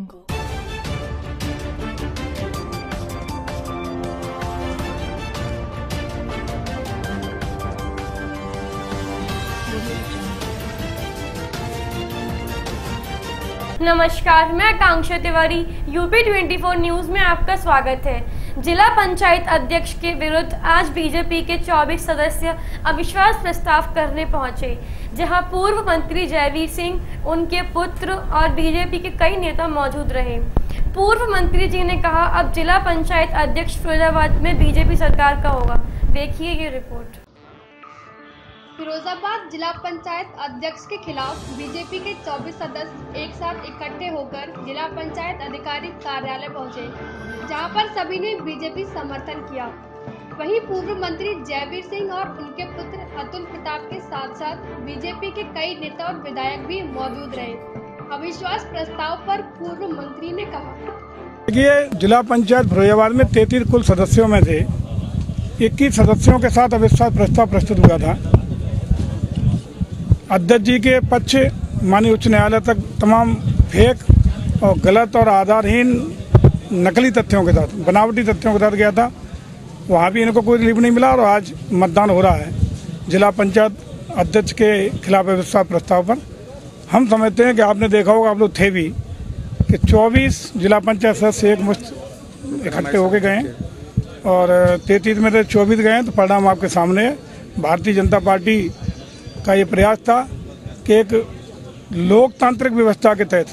jungle नमस्कार, मैं आकांक्षा Tiwari UP 24 news में आपका स्वागत है। जिला पंचायत अध्यक्ष के विरुद्ध आज बीजेपी के 24 सदस्य अविश्वास प्रस्ताव करने पहुँचे, जहाँ पूर्व मंत्री जयवीर सिंह, उनके पुत्र और बीजेपी के कई नेता मौजूद रहे। पूर्व मंत्री जी ने कहा, अब जिला पंचायत अध्यक्ष फिरोजाबाद में बीजेपी सरकार का होगा। देखिए ये रिपोर्ट। फिरोजाबाद जिला पंचायत अध्यक्ष के खिलाफ बीजेपी के 24 सदस्य एक साथ इकट्ठे होकर जिला पंचायत अधिकारी कार्यालय पहुँचे, जहाँ पर सभी ने बीजेपी समर्थन किया। वहीं पूर्व मंत्री जयवीर सिंह और उनके पुत्र अतुल प्रताप के साथ साथ बीजेपी के कई नेता और विधायक भी मौजूद रहे। अविश्वास प्रस्ताव पर पूर्व मंत्री ने कहा, देखिए, जिला पंचायत फिरोजाबाद में तैतीस कुल सदस्यों में से इक्कीस सदस्यों के साथ अविश्वास प्रस्ताव प्रस्तुत हुआ था। अध्यक्ष जी के पक्ष माननीय उच्च न्यायालय तक तमाम फेक और गलत और आधारहीन नकली तथ्यों के साथ, बनावटी तथ्यों के साथ गया था। वहाँ भी इनको कोई रिलीफ नहीं मिला और आज मतदान हो रहा है। जिला पंचायत अध्यक्ष के खिलाफ अविश्वास प्रस्ताव पर हम समझते हैं कि आपने देखा होगा, आप लोग थे भी, कि 24 जिला पंचायत सदस्य एक मुश्त इकट्ठे होके गए और तैतीस में से चौबीस गए तो परिणाम आपके सामने है। भारतीय जनता पार्टी का ये प्रयास था कि एक लोकतांत्रिक व्यवस्था के तहत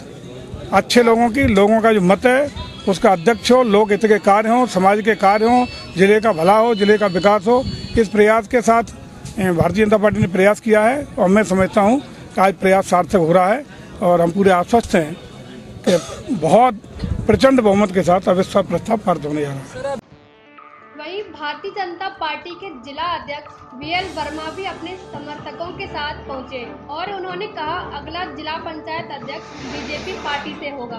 अच्छे लोगों की, लोगों का जो मत है, उसका अध्यक्ष हो, लोक हित के कार्य हों, समाज के कार्य हों, ज़िले का भला हो, ज़िले का विकास हो, इस प्रयास के साथ भारतीय जनता पार्टी ने प्रयास किया है, और मैं समझता हूँ कि आज प्रयास सार्थक हो रहा है, और हम पूरे आश्वस्त हैं कि बहुत प्रचंड बहुमत के साथ अविश्वास प्रस्ताव पारित होने जा रहा है। भारतीय जनता पार्टी के जिला अध्यक्ष वी वर्मा भी अपने समर्थकों के साथ पहुँचे और उन्होंने कहा, अगला जिला पंचायत अध्यक्ष बीजेपी पार्टी से होगा।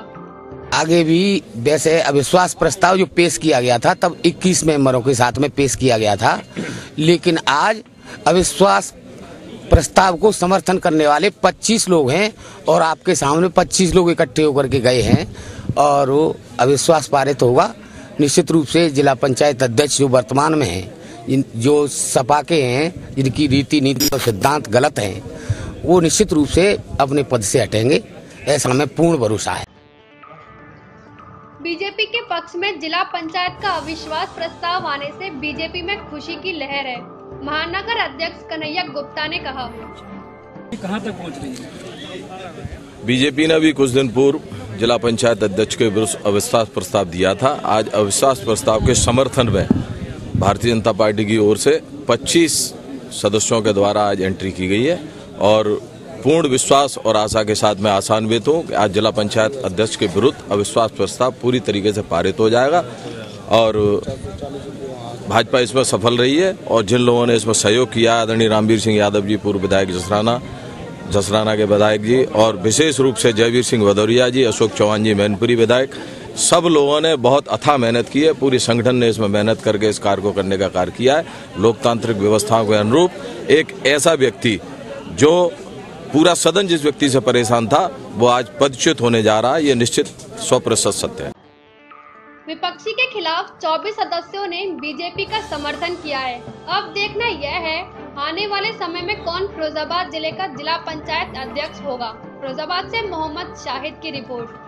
आगे भी वैसे अविश्वास प्रस्ताव जो पेश किया गया था, तब 21 मेंबरों के साथ में पेश किया गया था। लेकिन आज अविश्वास प्रस्ताव को समर्थन करने वाले 25 लोग हैं और आपके सामने 25 लोग इकट्ठे होकर के गए हैं और वो अविश्वास पारित होगा। निश्चित रूप से जिला पंचायत अध्यक्ष जो वर्तमान में हैं जो सपा के हैं जिनकी रीति नीति और सिद्धांत गलत हैं वो निश्चित रूप से अपने पद से हटेंगे। ऐसा हमें पूर्ण भरोसा है। बीजेपी के पक्ष में जिला पंचायत का अविश्वास प्रस्ताव आने से बीजेपी में खुशी की लहर है महानगर अध्यक्ष कन्हैया गुप्ता ने कहा। कहाँ तक पहुँच रही है? बीजेपी ने भी कुछ दिन पूर्व जिला पंचायत अध्यक्ष के विरुद्ध अविश्वास प्रस्ताव दिया था। आज अविश्वास प्रस्ताव के समर्थन में भारतीय जनता पार्टी की ओर से 25 सदस्यों के द्वारा आज एंट्री की गई है और पूर्ण विश्वास और आशा के साथ मैं आसान्वित हूँ कि आज जिला पंचायत अध्यक्ष के विरुद्ध अविश्वास प्रस्ताव पूरी तरीके से पारित हो जाएगा और भाजपा इसमें सफल रही है और जिन लोगों ने इसमें सहयोग किया, आदरणीय रामवीर सिंह यादव जी, पूर्व विधायक जसराना जसराना के विधायक जी और विशेष रूप से जयवीर सिंह भदौरिया जी, अशोक चौहान जी, मैनपुरी विधायक, सब लोगों ने बहुत अथा मेहनत की है। पूरी संगठन ने इसमें मेहनत करके इस कार्य को करने का कार्य किया है। लोकतांत्रिक व्यवस्थाओं के अनुरूप एक ऐसा व्यक्ति जो पूरा सदन जिस व्यक्ति से परेशान था, वो आज पदच्युत होने जा रहा है। ये निश्चित सौ सत्य है। विपक्षी के खिलाफ 24 सदस्यों ने बीजेपी का समर्थन किया है। अब देखना यह है आने वाले समय में कौन फिरोजाबाद ज़िले का जिला पंचायत अध्यक्ष होगा? फिरोजाबाद से मोहम्मद शाहिद की रिपोर्ट।